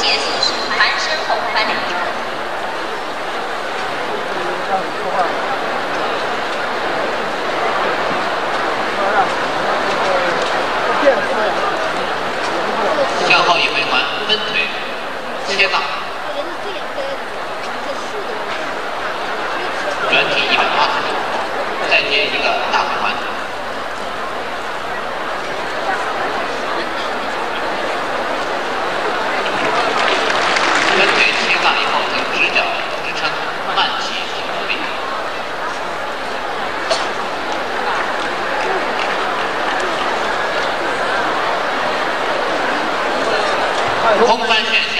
结束时盘身后翻两圈。向后一回环，分腿，切到。红翻前